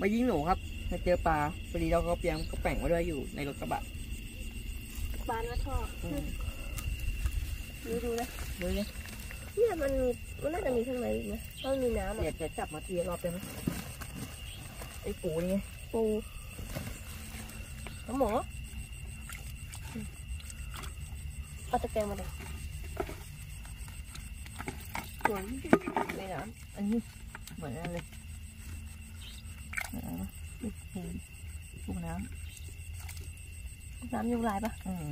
มายิงหนูครับมาเจอปลาพอดีเราก็เปียงก็แป่งไว้ด้วยอยู่ในรถกระบะปลาหน้าท่ออืมดูดูนะดูเลยเนี่ยมันมีมันน่าจะมีข้างในอีกนะต้องมีน้ำเดี๋ยอะวจะจับมาทีละรอบได้ไหมไอ้ปูนี่ไงปูน้ำหมอเอาตะแกรงมาเลยสวยในน้ำอันนี้เหมือนกันเลยเหมือนกันนะลูกปูลูกน้น้ำยุงลายปะำอืม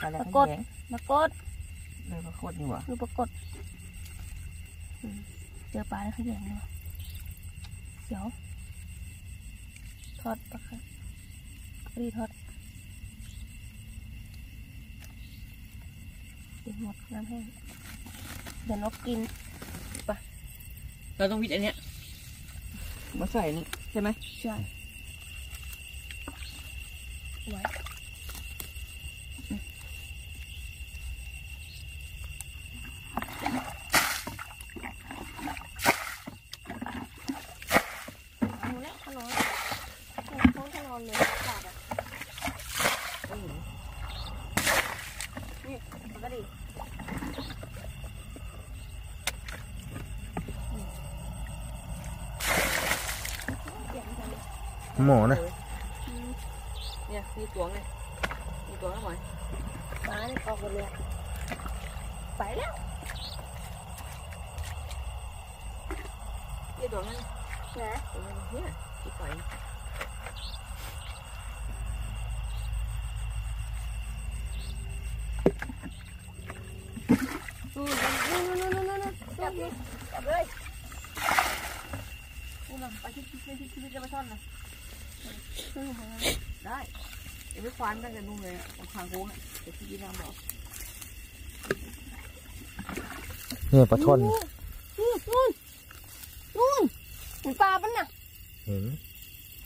อะไรปรากฏแข็งมากดเลยปรากฏนี่หว่าดูปรากฏอืมเจอปลาแล้วขยันเลยวะเดี๋ยวทอดปลาค่ะรีทอดเดี๋ยวหมดน้ำแห้งเดี๋ยวนกกิน เราต้องวิทย์อันเนี้ย มาใส่นี่ใช่ไหมใช่ไว้ เอาแล้วขนอนท้องขนอนเลยกาดอะ อืม นี่มันก็ดีเสียงจังเลย หมอนะอืมเนี่ยมีตัวไงมีตัวแล้วไหมปลาเนี่ยออกหมดเลยอะไปแล้วมีตัวนั้นนะตัวนั้นเนี่ยที่ปล่อยอืมนู่นนู่นนู่นนู่นนู่นจับดิจับเลยพูดมาไปที่ที่ที่ที่จะมาซ่อนนะนู่นของมัน ได้เดี๋ยวไปควานกันจะนุ่งเลยอะตรงทางโค้งอะเดี๋ยวพี่พี่น้ำบอกเนี่ยปลาช่อนนู่นนู่นนู่นเห็นปลาปะน่ะเห็น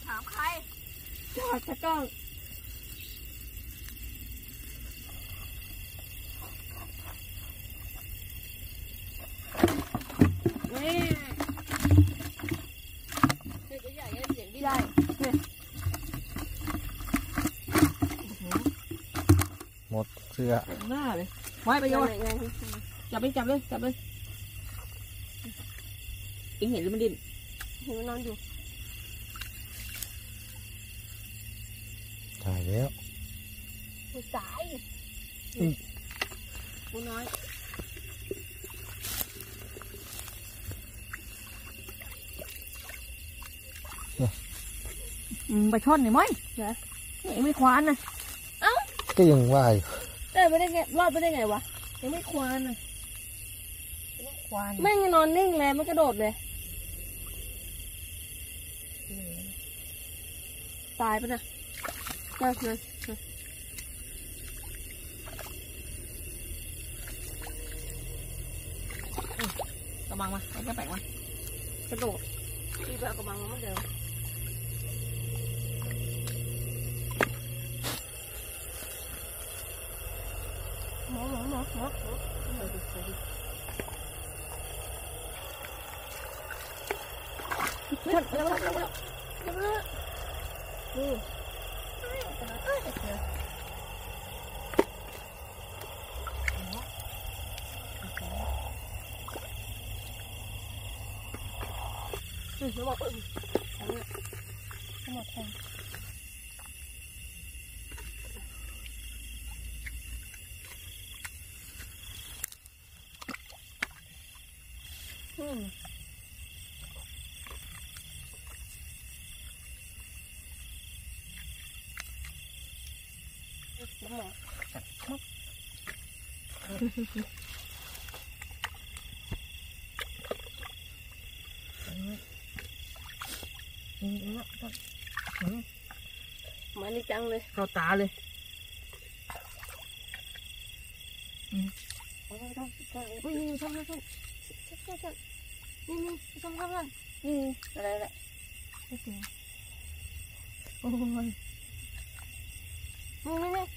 ถามใครจอดตะกล้อง นี่เด็กใหญ่เนี่ยเสียงที่ ใหญ่ หมด เสื้อหน้าเลยไว้ไปโยนใหญ่ใหญ่จับไปจับเลยจับเลยเอ็งเห็นหรือมันดิ้นเห็นมันนอนอยู่ถ่ายแล้วผู้สายกูน้อยอืมไปช่อนหน่อยมั้ยนะเอ็งไม่ควานนะก็ยังว่าอยู่ เอ้ยไปได้ไงรอดไปได้ไงวะยังไม่ควานนะควานแม่งนอนนิ่งเลยไม่กระโดดเลย ตายปะน่ะมามามากระมังมาเอากระแปงมากระโดดตีไปเอากระบังมาเหมือนเดิม หมอหมอหมอหมอหมอเดี๋ยวดิเดี๋ยวดิเร็วเร็วเร็วเร็วเร็วเร็วเร็วนี่เอ้ยเอ้ยเอ้ยเดี๋ยวอืมแล้วบอกอืมเอาเนี่ยทั้งหมดแทงอืม แล้วหมออืมอืมอืมมา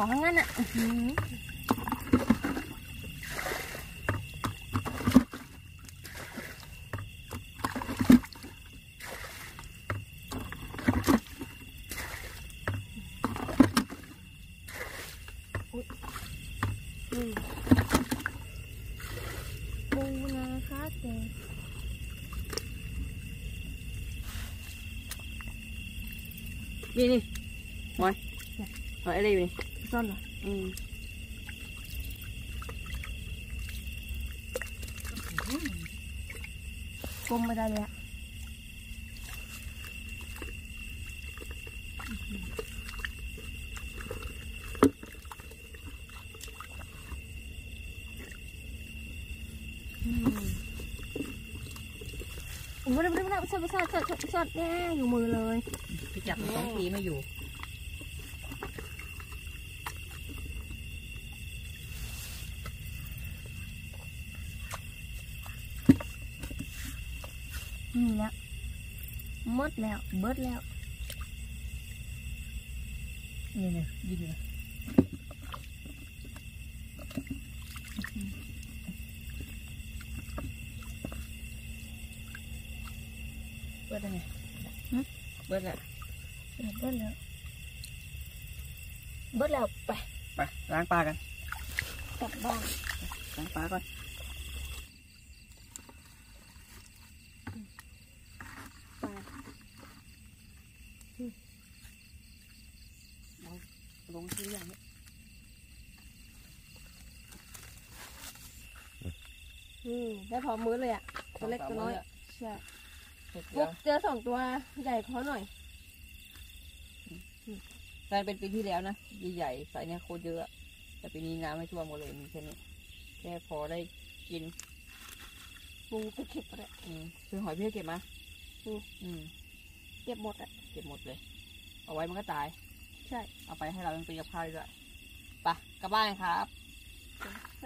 อืมหมอหมอข้าง นั้นอะอื้อหืออืมปูนาคาเตนี่นี่หอยหอยอะไรอยู่นี่ซ่อนเหรออืมกลมไม่ได้เลยอะอืมไม่ได้ไม่ได้ไม่ได้ซ่อนซ่อนซ่อนซ่อนซ่อนแน่อยู่มือเลย พี่จับมาสองปีไม่อยู่ นี่แล้วหมดแล้ว เบิดแล้ว นี่นี่ยิงเลยเบิดได้ไงเบิดแล้วเบิดแล้วเบิดแล้วไป ไปล้างปลากันกลับบ้านล้างปลาก่อนลงที่อย่างนี้ อืมได้พร้อมมื้อเลยอะตัวเล็กตัวน้อยใช่เสร็จพแล้วกเจอสองตัวใหญ่เขาหน่อยแฟนเป็นปีที่แล้วนะใหญ่ๆสายเนี้ยโคตรเยอะ แต่ปีนี้น้ำไม่ท่วมหมดเลยมีแค่นี้แค่พอได้กินปูไปเก็บเลยอืมคือหอยพี่เก็บมาอืมอืมเก็บหมดอะเก็บหมดเลย เอาไว้มันก็ตาย ใช่ เอาไปให้เราเป็นปีกับข้าวด้วยไปกลับบ้านครับแฟ